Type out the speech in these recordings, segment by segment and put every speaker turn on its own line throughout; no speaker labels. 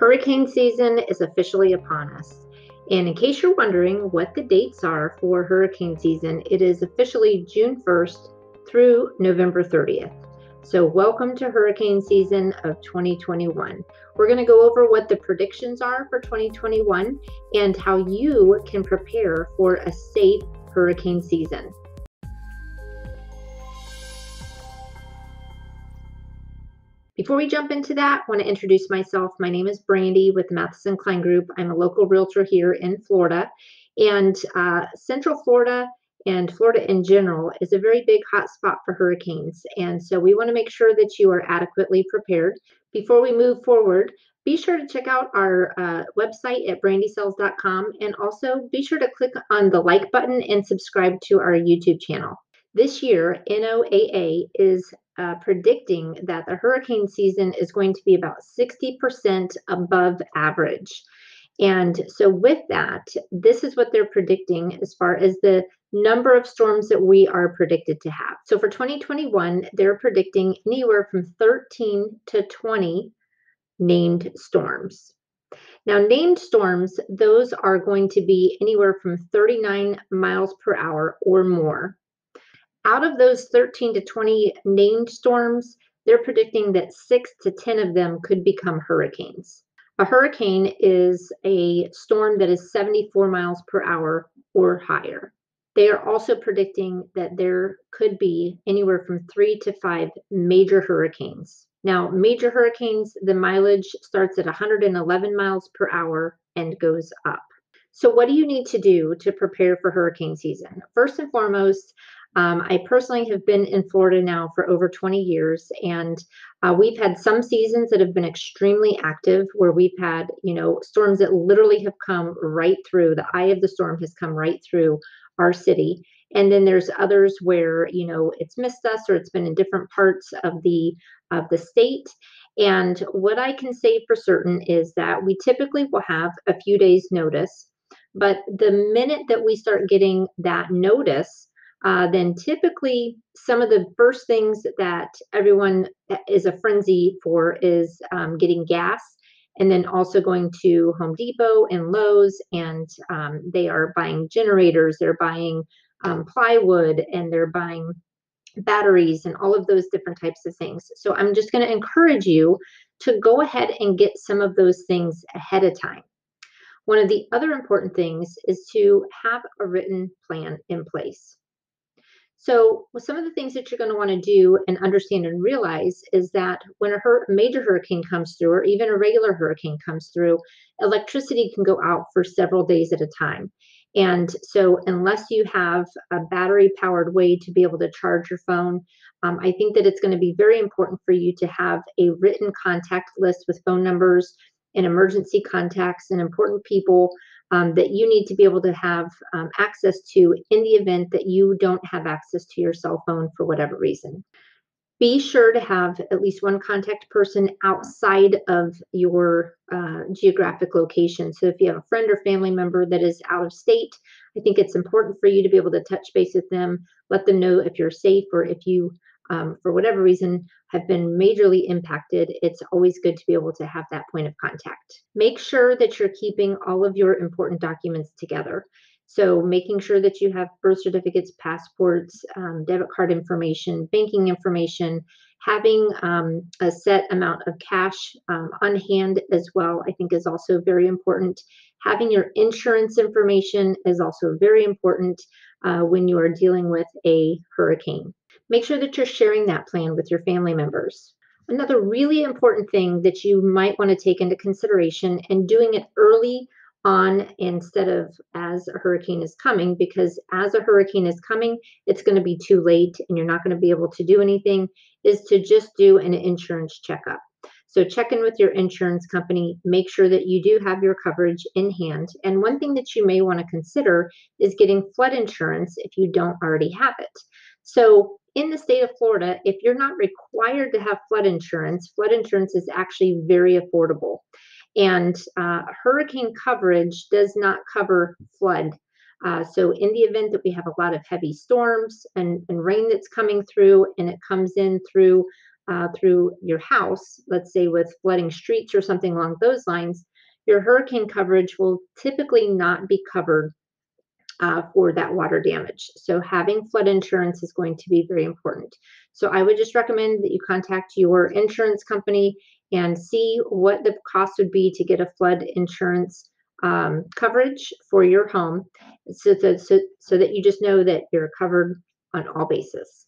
Hurricane season is officially upon us. And in case you're wondering what the dates are for hurricane season, it is officially June 1st through November 30th. So, welcome to hurricane season of 2021. We're going to go over what the predictions are for 2021 and how you can prepare for a safe hurricane season. Before we jump into that, I want to introduce myself. My name is Brandie with Mathison Klein Group. I'm a local realtor here in Florida. And uh, Central Florida and Florida in general is a very big hotspot for hurricanes. And so we want to make sure that you are adequately prepared. Before we move forward, be sure to check out our uh, website at brandiesells.com and also be sure to click on the like button and subscribe to our YouTube channel. This year, NOAA is uh, predicting that the hurricane season is going to be about 60% above average. And so, with that, this is what they're predicting as far as the number of storms that we are predicted to have. So, for 2021, they're predicting anywhere from 13 to 20 named storms. Now, named storms, those are going to be anywhere from 39 miles per hour or more out of those 13 to 20 named storms, they're predicting that six to 10 of them could become hurricanes. A hurricane is a storm that is 74 miles per hour or higher. They are also predicting that there could be anywhere from three to five major hurricanes. Now, major hurricanes, the mileage starts at 111 miles per hour and goes up. So, what do you need to do to prepare for hurricane season? First and foremost, um, I personally have been in Florida now for over 20 years, and uh, we've had some seasons that have been extremely active where we've had, you know, storms that literally have come right through. The eye of the storm has come right through our city. And then there's others where, you know, it's missed us or it's been in different parts of the of the state. And what I can say for certain is that we typically will have a few days notice, but the minute that we start getting that notice, uh, then typically some of the first things that everyone is a frenzy for is um, getting gas and then also going to Home Depot and Lowe's, and um, they are buying generators, they're buying um, plywood, and they're buying batteries and all of those different types of things. So I'm just going to encourage you to go ahead and get some of those things ahead of time. One of the other important things is to have a written plan in place. So, some of the things that you're going to want to do and understand and realize is that when a hur- major hurricane comes through, or even a regular hurricane comes through, electricity can go out for several days at a time. And so, unless you have a battery powered way to be able to charge your phone, um, I think that it's going to be very important for you to have a written contact list with phone numbers and emergency contacts and important people um, that you need to be able to have um, access to in the event that you don't have access to your cell phone for whatever reason. Be sure to have at least one contact person outside of your uh, geographic location. So, if you have a friend or family member that is out of state, I think it's important for you to be able to touch base with them, let them know if you're safe or if you um, for whatever reason have been majorly impacted, it's always good to be able to have that point of contact. Make sure that you're keeping all of your important documents together. So, making sure that you have birth certificates, passports, um, debit card information, banking information, having um, a set amount of cash um, on hand as well, I think is also very important. Having your insurance information is also very important uh, when you are dealing with a hurricane. Make sure that you're sharing that plan with your family members. Another really important thing that you might want to take into consideration and doing it early on instead of as a hurricane is coming, because as a hurricane is coming, it's going to be too late and you're not going to be able to do anything, is to just do an insurance checkup. So check in with your insurance company, make sure that you do have your coverage in hand. And one thing that you may want to consider is getting flood insurance if you don't already have it. So in the state of Florida, if you're not required to have flood insurance, flood insurance is actually very affordable. And uh, hurricane coverage does not cover flood. Uh, so, in the event that we have a lot of heavy storms and, and rain that's coming through, and it comes in through uh, through your house, let's say with flooding streets or something along those lines, your hurricane coverage will typically not be covered uh, for that water damage. So having flood insurance is going to be very important. So I would just recommend that you contact your insurance company and see what the cost would be to get a flood insurance um, coverage for your home so, that so, so that you just know that you're covered on all bases.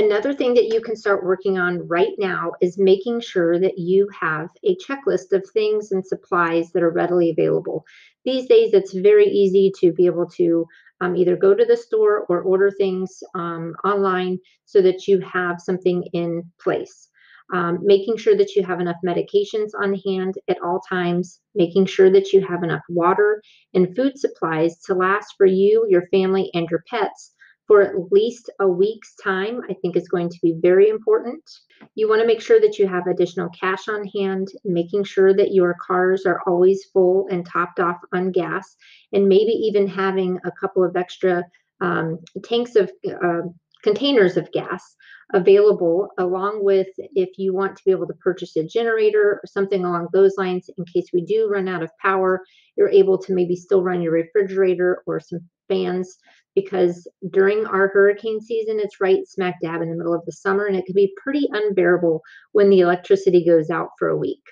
Another thing that you can start working on right now is making sure that you have a checklist of things and supplies that are readily available. These days, it's very easy to be able to um, either go to the store or order things um, online so that you have something in place. Um, making sure that you have enough medications on hand at all times, making sure that you have enough water and food supplies to last for you, your family, and your pets for at least a week's time, I think is going to be very important. You want to make sure that you have additional cash on hand, making sure that your cars are always full and topped off on gas, and maybe even having a couple of extra um, tanks of uh, containers of gas available, along with if you want to be able to purchase a generator or something along those lines in case we do run out of power, you're able to maybe still run your refrigerator or some fans because during our hurricane season, it's right smack dab in the middle of the summer, and it can be pretty unbearable when the electricity goes out for a week.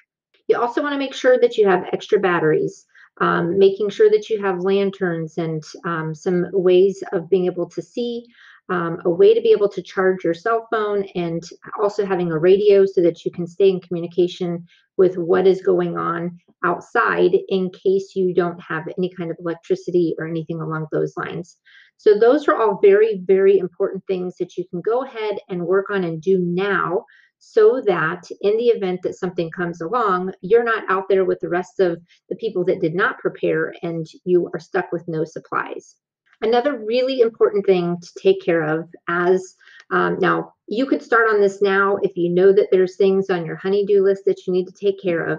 You also want to make sure that you have extra batteries, um, making sure that you have lanterns and um, some ways of being able to see um, a way to be able to charge your cell phone and also having a radio so that you can stay in communication with what is going on outside in case you don't have any kind of electricity or anything along those lines. So those are all very, very important things that you can go ahead and work on and do now so that in the event that something comes along, you're not out there with the rest of the people that did not prepare and you are stuck with no supplies. Another really important thing to take care of as um, now you could start on this now if you know that there's things on your honeydew list that you need to take care of,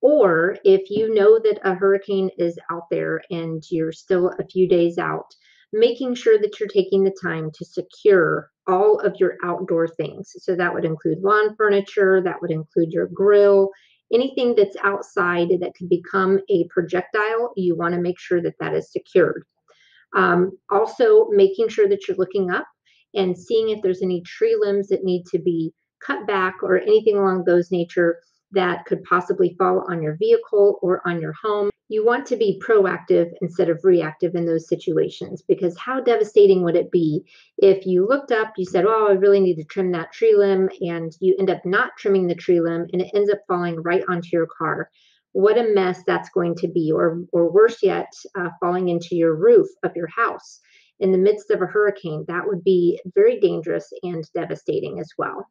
or if you know that a hurricane is out there and you're still a few days out, making sure that you're taking the time to secure all of your outdoor things. So that would include lawn furniture, that would include your grill, anything that's outside that could become a projectile, you want to make sure that that is secured. Um, also, making sure that you're looking up and seeing if there's any tree limbs that need to be cut back or anything along those nature that could possibly fall on your vehicle or on your home. You want to be proactive instead of reactive in those situations because how devastating would it be if you looked up, you said, Oh, I really need to trim that tree limb, and you end up not trimming the tree limb and it ends up falling right onto your car what a mess that's going to be, or, or worse yet, uh, falling into your roof of your house in the midst of a hurricane. That would be very dangerous and devastating as well.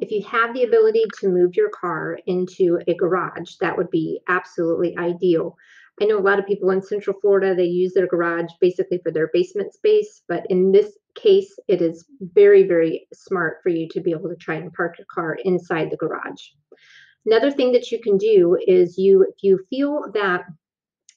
If you have the ability to move your car into a garage, that would be absolutely ideal. I know a lot of people in Central Florida, they use their garage basically for their basement space, but in this case, it is very, very smart for you to be able to try and park your car inside the garage. Another thing that you can do is you, if you feel that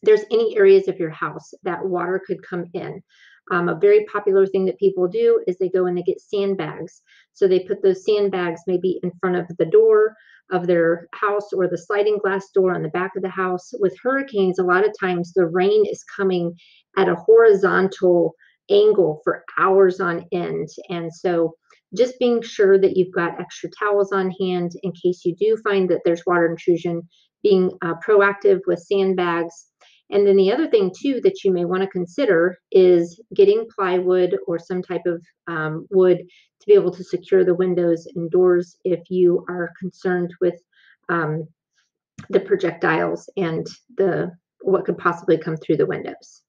there's any areas of your house that water could come in. Um, a very popular thing that people do is they go and they get sandbags. So they put those sandbags maybe in front of the door of their house or the sliding glass door on the back of the house. With hurricanes, a lot of times the rain is coming at a horizontal angle for hours on end. And so just being sure that you've got extra towels on hand in case you do find that there's water intrusion, being uh, proactive with sandbags. And then the other thing, too, that you may want to consider is getting plywood or some type of um, wood to be able to secure the windows and doors if you are concerned with um, the projectiles and the what could possibly come through the windows.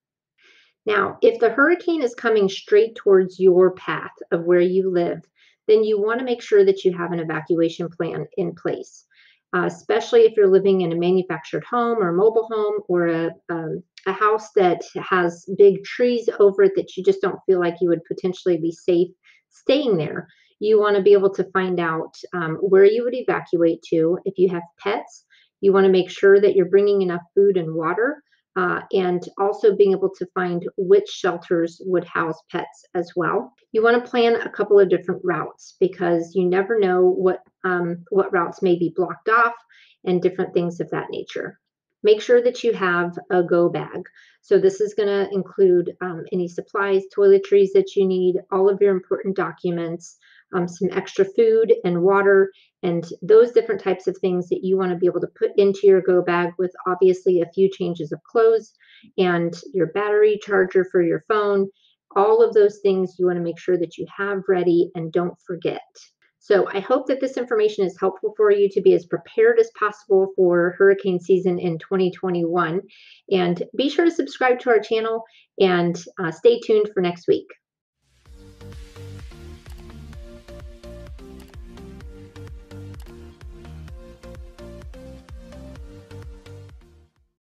Now, if the hurricane is coming straight towards your path of where you live, then you want to make sure that you have an evacuation plan in place, uh, especially if you're living in a manufactured home or a mobile home or a, um, a house that has big trees over it that you just don't feel like you would potentially be safe staying there. You want to be able to find out um, where you would evacuate to. If you have pets, you want to make sure that you're bringing enough food and water uh, and also being able to find which shelters would house pets as well. You want to plan a couple of different routes because you never know what um, what routes may be blocked off and different things of that nature. Make sure that you have a go bag. So this is going to include um, any supplies, toiletries that you need, all of your important documents, um, some extra food and water, and those different types of things that you want to be able to put into your go bag with obviously a few changes of clothes and your battery charger for your phone. All of those things you want to make sure that you have ready and don't forget. So I hope that this information is helpful for you to be as prepared as possible for hurricane season in 2021. And be sure to subscribe to our channel and uh, stay tuned for next week.